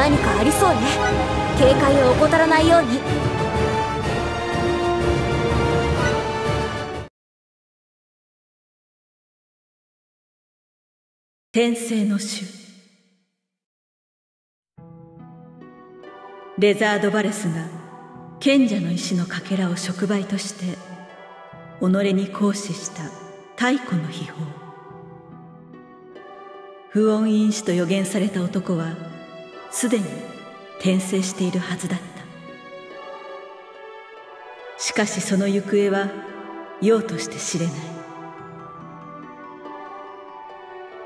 何かありそうね。警戒を怠らないように。天聖の種レザード・バレスが賢者の石のかけらを触媒として己に行使した太古の秘宝。不穏因子と予言された男はすでに転生しているはずだった。しかしその行方は用として知れない。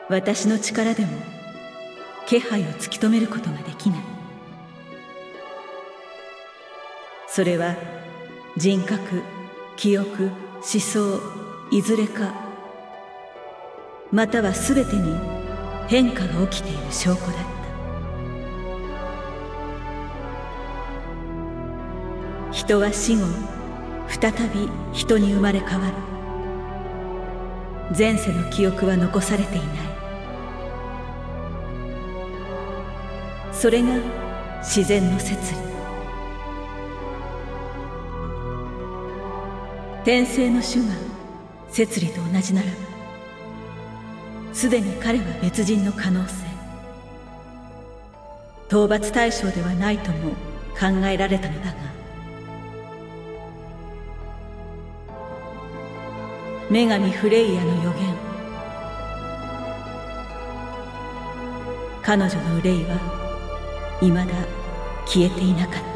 私の力でも気配を突き止めることができない。それは人格記憶思想いずれかまたは全てに変化が起きている証拠だった。人は死後再び人に生まれ変わる。前世の記憶は残されていない。それが自然の摂理。天性の種が摂理と同じならばすでに彼は別人の可能性。討伐対象ではないとも考えられたのだが女神フレイヤの予言。彼女の憂いは未だ消えていなかった。